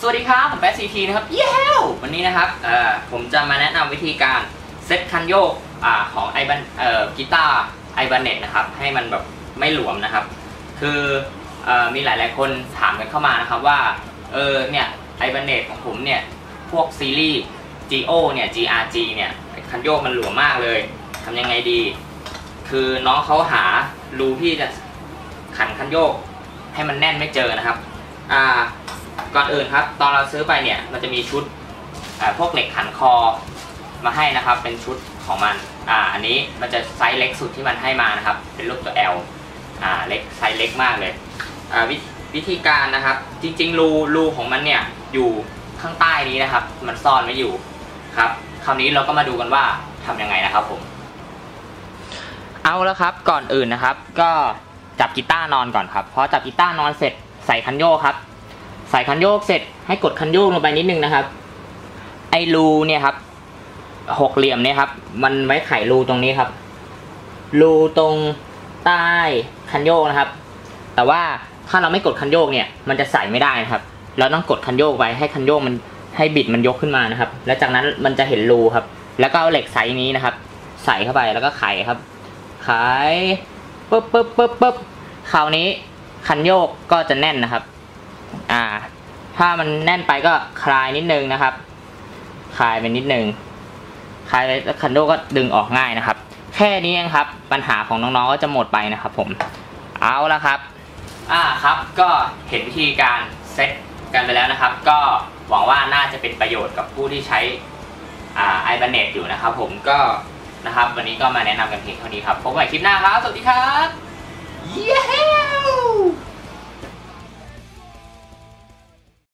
สวัสดีครับ ผมแป๊ดซีทีนะครับ เย้ววันนี้นะครับผมจะมาแนะนำวิธีการเซตคันโยกอของไอบันกีตาร์ไอบันเน็ตนะครับ ให้มันแบบไม่หลวมนะครับ คือเอ่อมีหลายๆคนถามกันเข้ามานะครับว่า เออเนี่ยไอบันเน็ตของผมเนี่ย พวกซีรีส์ GO เนี่ย GRG เนี่ยคันโยกมันหลวมมากเลยทำยังไงดี คือน้องเขาหารูที่จะขันคันโยกให้มันแน่นไม่เจอนะครับ อ่า ก่อนอื่นครับ ตอนเราซื้อไปเนี่ยมันจะมีชุดพวกเหล็กขันคอมาให้นะครับ เป็นชุดของมันอ่าอันนี้มันจะไซส์เล็กสุดที่มันให้มานะครับ เป็นรูปตัว L อ่าเล็กไซส์เล็กมากเลยอ่าวิวิธีการนะครับ จริง ๆ รูรูของมันเนี่ยอยู่ข้างใต้นี้นะครับ มันซ่อนไว้อยู่ครับคราวนี้เราก็มาดูกันว่าทำยังไงนะครับผม เอาแล้วครับก่อนอื่นนะครับ ก็จับกีตาร์นอนก่อนครับพอจับกีตาร์นอนเสร็จใส่คันโยกครับ ใส่คันโยกเสร็จให้กดคันโยกลงไปนิดนึงนะครับ ไอ้รูเนี่ยครับหกเหลี่ยมเนี่ยครับ มันไว้ไขรูตรงนี้ครับ รูตรงใต้คันโยกนะครับ แต่ว่าถ้าเราไม่กดคันโยกเนี่ย มันจะใส่ไม่ได้นะครับ เราต้องกดคันโยกไว้ให้คันโยกมันให้บิดมันยกขึ้นมานะครับ แล้วจากนั้นมันจะเห็นรูครับ แล้วก็เอาเหล็กไซส์นี้นะครับ ใส่เข้าไปแล้วก็ไขครับ ไขปึ๊บปึ๊บปึ๊บปึ๊บคราวนี้คันโยกก็จะแน่นนะครับ อ่า ถ้ามันแน่นไปก็คลายนิดนึงนะครับ คลายไปนิดนึงคลายแล้วคันโยกก็ดึงออกง่ายนะครับ แค่นี้เองครับ ปัญหาของน้องๆก็จะหมดไปนะครับ ผม เอาละครับ อ่าครับ ก็เห็นวิธีการเซตกันไปแล้วนะครับ ก็หวังว่าน่าจะเป็นประโยชน์กับผู้ที่ใช้อ่าไอบันเน็ตอยู่นะครับ ผมก็นะครับ วันนี้ก็มาแนะนำกันเพียงเท่านี้ครับพบกันใหม่คลิปหน้าครับ สวัสดีครับ เย้